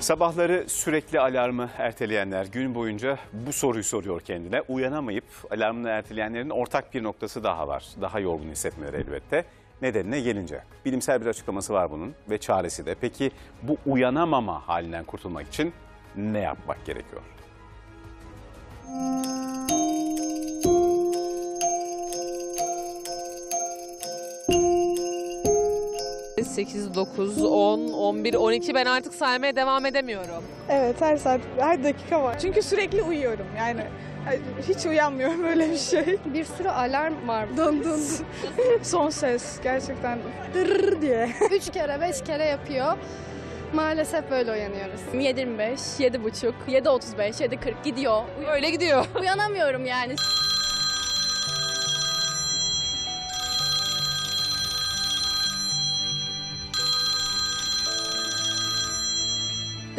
Sabahları sürekli alarmı erteleyenler gün boyunca bu soruyu soruyor kendine. Uyanamayıp alarmını erteleyenlerin ortak bir noktası daha var. Daha yorgun hissetmeleri elbette. Nedenine gelince. Bilimsel bir açıklaması var bunun ve çaresi de. Peki bu uyanamama halinden kurtulmak için ne yapmak gerekiyor? 8, 9, 10, 11, 12 ben artık saymaya devam edemiyorum. Evet her saat, her dakika var. Çünkü sürekli uyuyorum yani. Hiç uyanmıyorum öyle bir şey. Bir sürü alarm var. Dın dın. Son ses gerçekten dırr diye. Üç kere, beş kere yapıyor. Maalesef böyle uyanıyoruz. 7.25, 7.30, 7.35, 7.40 gidiyor. Öyle gidiyor. Uyanamıyorum yani.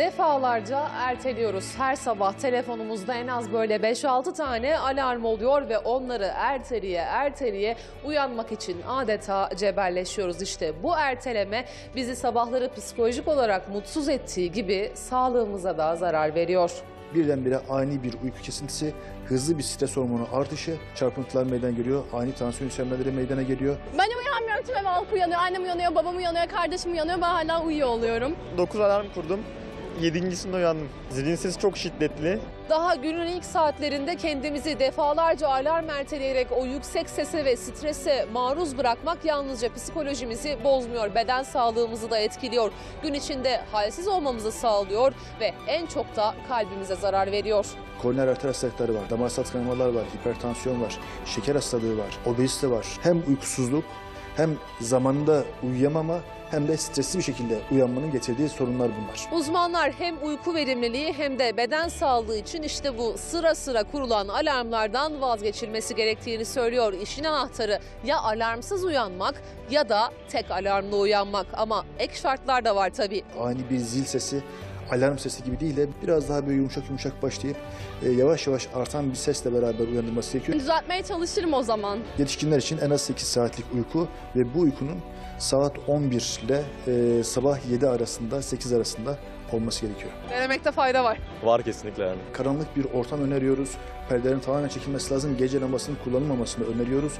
Defalarca erteliyoruz. Her sabah telefonumuzda en az böyle 5-6 tane alarm oluyor ve onları erteleye erteleye uyanmak için adeta cebelleşiyoruz. İşte bu erteleme bizi sabahları psikolojik olarak mutsuz ettiği gibi sağlığımıza da zarar veriyor. birdenbire ani bir uyku kesintisi, hızlı bir stres hormonu artışı, çarpıntılar meydana geliyor, ani tansiyon yükselmeleri meydana geliyor. Ben uyanmıyorum, tüm ev halkı uyanıyor. Annem uyanıyor, babam uyanıyor, kardeşim uyanıyor. Ben hala uyuyor oluyorum. 9 alarm kurdum. 7.sinde uyandım. Zilin sesi çok şiddetli. Daha günün ilk saatlerinde kendimizi defalarca alarm erteleyerek o yüksek sese ve strese maruz bırakmak yalnızca psikolojimizi bozmuyor, beden sağlığımızı da etkiliyor. Gün içinde halsiz olmamızı sağlıyor ve en çok da kalbimize zarar veriyor. Koroner arter hastalıkları var, damarsal tıkanmalar var, hipertansiyon var, şeker hastalığı var, obezite var. Hem uykusuzluk hem zamanında uyuyamama hem de stresli bir şekilde uyanmanın getirdiği sorunlar bunlar. Uzmanlar hem uyku verimliliği hem de beden sağlığı için işte bu sıra sıra kurulan alarmlardan vazgeçilmesi gerektiğini söylüyor. İşin anahtarı ya alarmsız uyanmak ya da tek alarmla uyanmak ama ek şartlar da var tabii. Ani bir zil sesi, alarm sesi gibi değil de biraz daha böyle yumuşak yumuşak başlayıp e, yavaş yavaş artan bir sesle beraber uyandırması gerekiyor. Düzeltmeye çalışırım o zaman. Yetişkinler için en az 8 saatlik uyku ve bu uykunun saat 11 ile e, sabah 7 arasında 8 arasında olması gerekiyor. Denemekte fayda var. Var kesinlikle yani. Karanlık bir ortam öneriyoruz. Perdelerin tamamen çekilmesi lazım. Gece lambasının kullanılmamasını öneriyoruz.